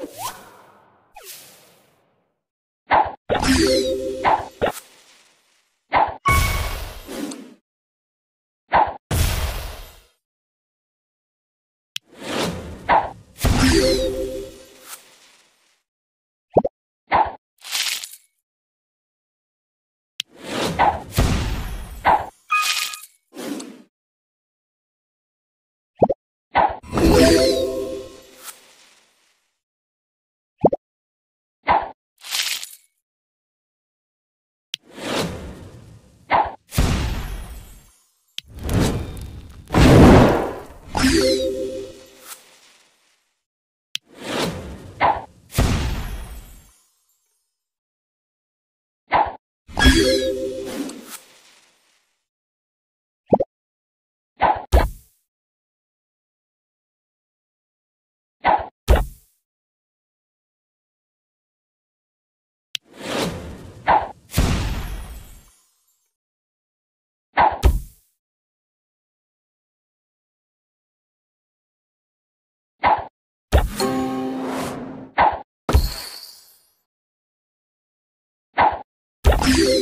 you Yeah. Yeah.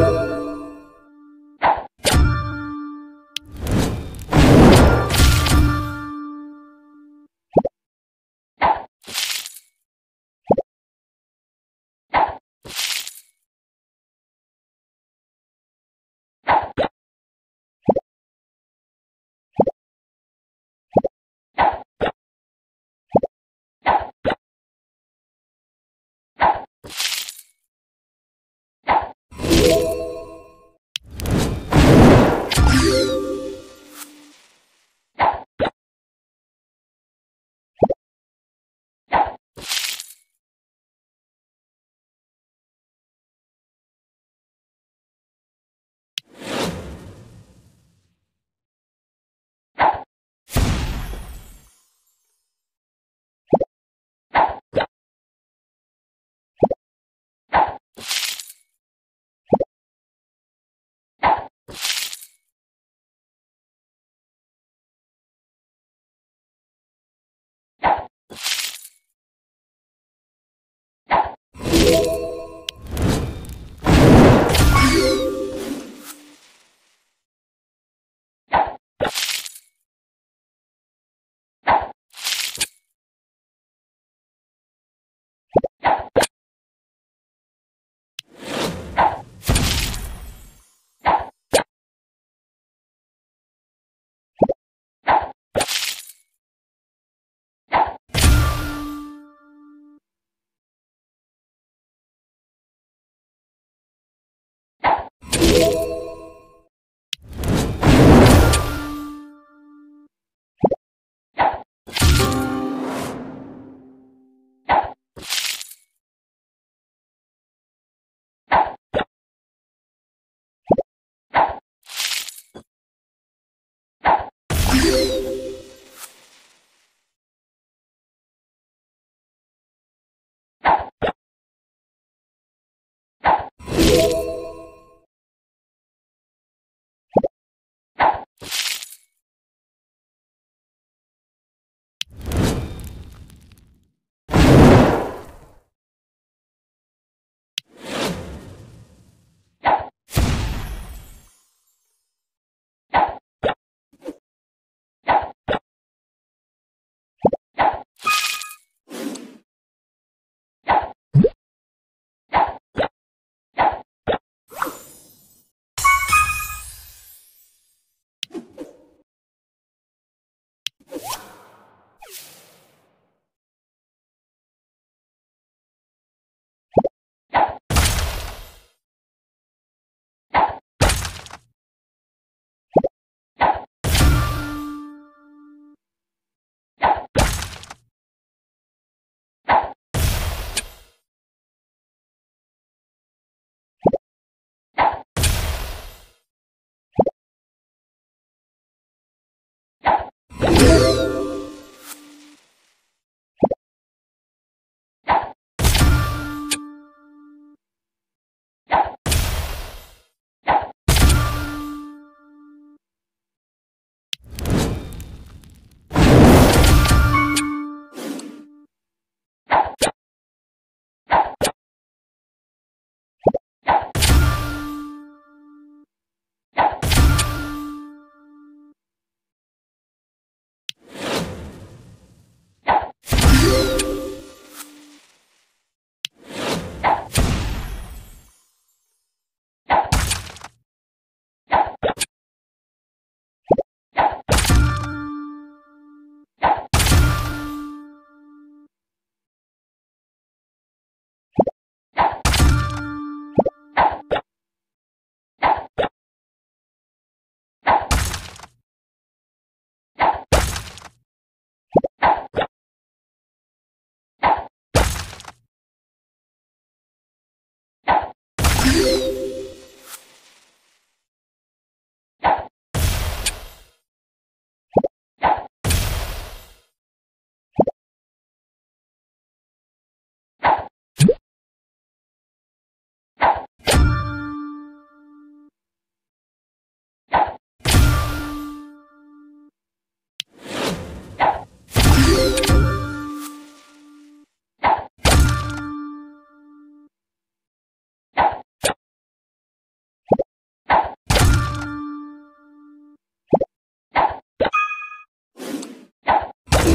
You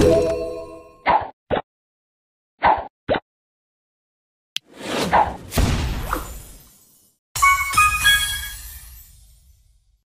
You